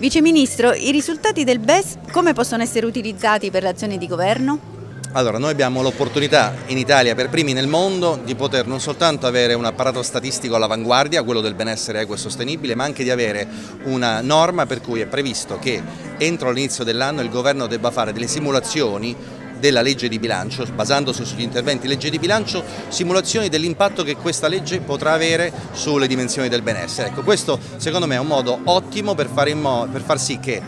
Vice Ministro, i risultati del BES come possono essere utilizzati per l'azione di governo? Allora, noi abbiamo l'opportunità in Italia, per primi nel mondo, di poter non soltanto avere un apparato statistico all'avanguardia, quello del benessere equo e sostenibile, ma anche di avere una norma per cui è previsto che entro l'inizio dell'anno il governo debba fare delle simulazioni della legge di bilancio, basandosi sugli interventi legge di bilancio, simulazioni dell'impatto che questa legge potrà avere sulle dimensioni del benessere. Ecco, questo secondo me è un modo ottimo per, fare per far sì che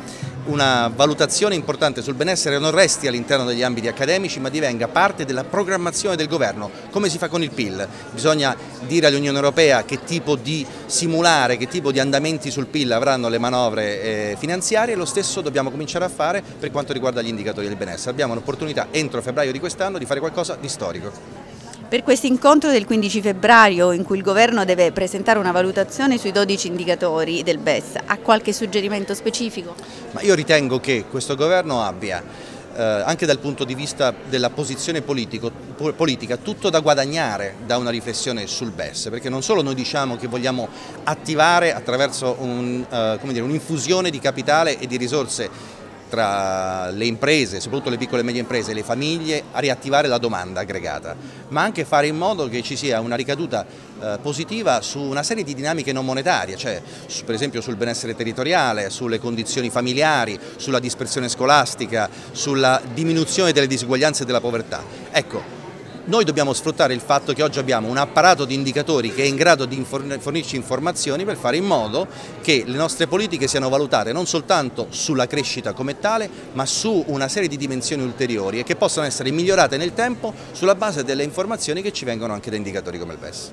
una valutazione importante sul benessere non resti all'interno degli ambiti accademici ma divenga parte della programmazione del governo, come si fa con il PIL. Bisogna dire all'Unione Europea che tipo di simulare, che tipo di andamenti sul PIL avranno le manovre eh, finanziarie e lo stesso dobbiamo cominciare a fare per quanto riguarda gli indicatori del benessere. Abbiamo l'opportunità entro febbraio di quest'anno di fare qualcosa di storico. Per questo incontro del 15 febbraio in cui il governo deve presentare una valutazione sui 12 indicatori del BES, ha qualche suggerimento specifico? Ma io ritengo che questo governo abbia eh, anche dal punto di vista della posizione politico, politica, tutto da guadagnare da una riflessione sul BES, perché non solo noi diciamo che vogliamo attivare attraverso un'infusione un, uh, di capitale e di risorse tra le imprese, soprattutto le piccole e medie imprese e le famiglie, a riattivare la domanda aggregata, ma anche fare in modo che ci sia una ricaduta eh, positiva su una serie di dinamiche non monetarie, cioè per esempio sul benessere territoriale, sulle condizioni familiari, sulla dispersione scolastica, sulla diminuzione delle disuguaglianze e della povertà. Ecco, noi dobbiamo sfruttare il fatto che oggi abbiamo un apparato di indicatori che è in grado di fornirci informazioni per fare in modo che le nostre politiche siano valutate non soltanto sulla crescita come tale, ma su una serie di dimensioni ulteriori e che possano essere migliorate nel tempo sulla base delle informazioni che ci vengono anche da indicatori come il PES.